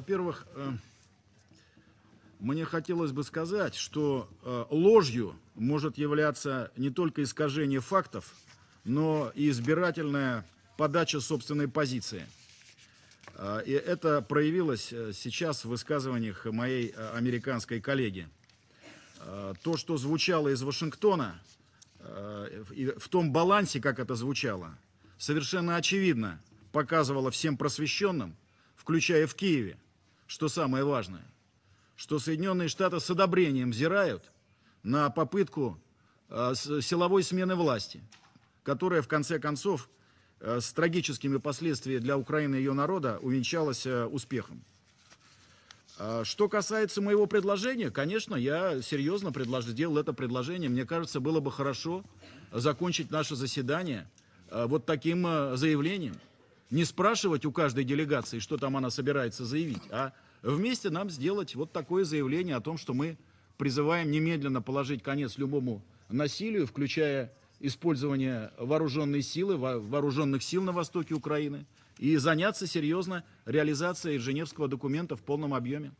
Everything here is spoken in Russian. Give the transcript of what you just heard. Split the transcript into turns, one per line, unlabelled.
во-первых, э, мне хотелось бы сказать, что э, ложью может являться не только искажение фактов, но и избирательная подача собственной позиции. Э, И это проявилось сейчас в высказываниях моей американской коллеги. То, что звучало из Вашингтона, в том балансе, как это звучало, совершенно очевидно показывало всем просвещенным, включая в Киеве, что самое важное, что Соединенные Штаты с одобрением взирают на попытку э, силовой смены власти, которая в конце концов э, с трагическими последствиями для Украины и ее народа увенчалась э, успехом. А Что касается моего предложения, конечно, я серьезно предлож- сделал это предложение. Мне кажется, было бы хорошо закончить наше заседание вот таким заявлением. Не спрашивать у каждой делегации, что там она собирается заявить, а вместе нам сделать вот такое заявление о том, что мы призываем немедленно положить конец любому насилию, включая использование вооруженной силы, во- вооруженных сил на востоке Украины, и заняться серьезно реализацией Женевского документа в полном объеме.